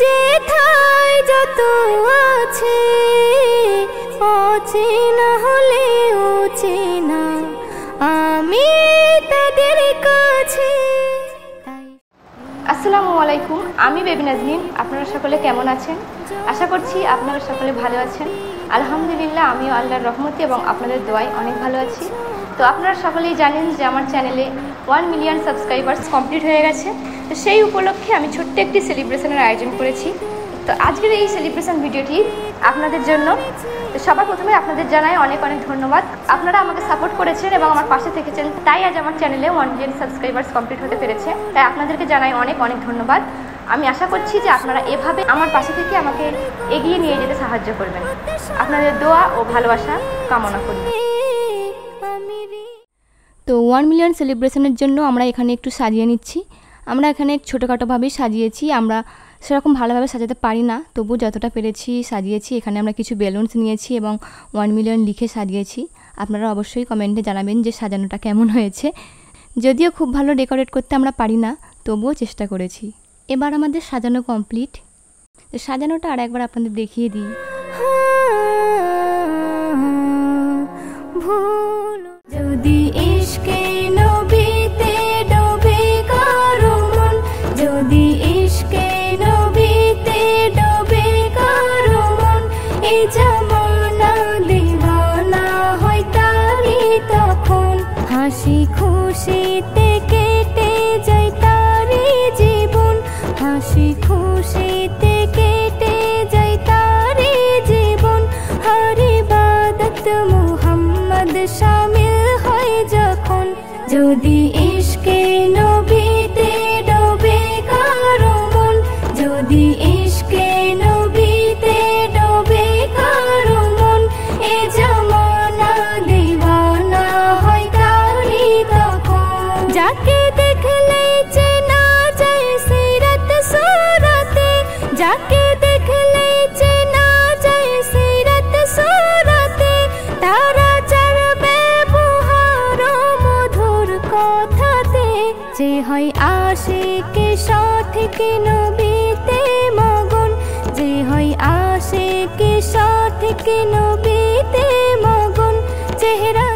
যেথায় যত আছে, অচেনা হলে অচেনা, আমি তাদের কাছে। আসসালামু আলাইকুম, আমি বেবি আপনারা সকলে কেমন আছেন? আশা করছি আপনারা সকলে ভালো আছেন। আলহামদুলিল্লাহ, আমিও আল্লাহর রহমতে এবং আপনাদের দোয়ায় অনেক ভালো আছি। তো আপনারা সকলেই জানেন যে আমার চ্যানেলে ওয়ান মিলিয়ন সাবস্ক্রাইবার্স কমপ্লিট হয়ে গেছে। তো সেই উপলক্ষে আমি ছোট্ট একটি সেলিব্রেশনের আয়োজন করেছি। তো আজকের এই সেলিব্রেশন ভিডিওটি আপনাদের জন্য। তো সবার প্রথমে আপনাদের জানাই অনেক অনেক ধন্যবাদ। আপনারা আমাকে সাপোর্ট করেছেন এবং আমার পাশে থেকেছেন। তাই আজ আমার চ্যানেলে ওয়ান মিলিয়ন সাবস্ক্রাইবার্স কমপ্লিট হতে পেরেছে। তাই আপনাদেরকে জানাই অনেক অনেক ধন্যবাদ। আমি আশা করছি যে আপনারা এভাবে আমার পাশে থেকে আমাকে এগিয়ে নিয়ে যেতে সাহায্য করবেন। আপনাদের দোয়া ও ভালোবাসা কামনা করি। তো ওয়ান মিলিয়ন সেলিব্রেশনের জন্য আমরা এখানে একটু সাজিয়ে নিচ্ছি। আমরা এখানে ছোটোখাটোভাবেই সাজিয়েছি, আমরা সেরকম ভালোভাবে সাজাতে পারি না তবু যতটা পেরেছি সাজিয়েছি। এখানে আমরা কিছু বেলুনস নিয়েছি এবং ওয়ান মিলিয়ন লিখে সাজিয়েছি। আপনারা অবশ্যই কমেন্টে জানাবেন যে সাজানোটা কেমন হয়েছে। যদিও খুব ভালো ডেকোরেট করতে আমরা পারি না, তবুও চেষ্টা করেছি। এবার আমাদের সাজানো কমপ্লিট সাজানোটা আর একবার আপনাদের দেখিয়ে দিই। তখন হাসি খুশিতে কেটে যায় তারি জীবন। হাসি খুশিতে কেটে যায় তারি জীবন। হরি বাদত মুহাম্মদ শামিল হয় যখন। যদি ইশকে যে হয় আশিকে সঠিক নবীতে মগন। যে হয় আশিকে সঠিক নবীতে মগন। চেহারা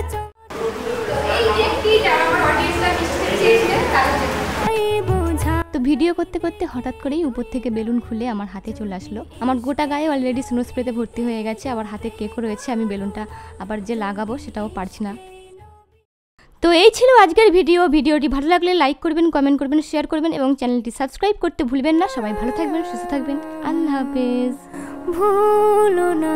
তো ভিডিও করতে করতে হঠাৎ করেই উপর থেকে বেলুন খুলে আমার হাতে চলে আসলো। আমার গোটা গায়ে অলরেডি স্নো স্প্রেতে ভর্তি হয়ে গেছে, আবার হাতে কেকও রয়েছে, আমি বেলুনটা আবার যে লাগাবো সেটাও পারছি না। তো এই ছিল আজকের ভিডিও। ভিডিওটি ভালো লাগলে লাইক করবেন কমেন্ট করবেন শেয়ার করবেন এবং চ্যানেলটি সাবস্ক্রাইব করতে ভুলবেন না। সবাই ভালো থাকবেন, সুস্থ থাকবেন। আল্লাহ হাফেজ। ভুলো না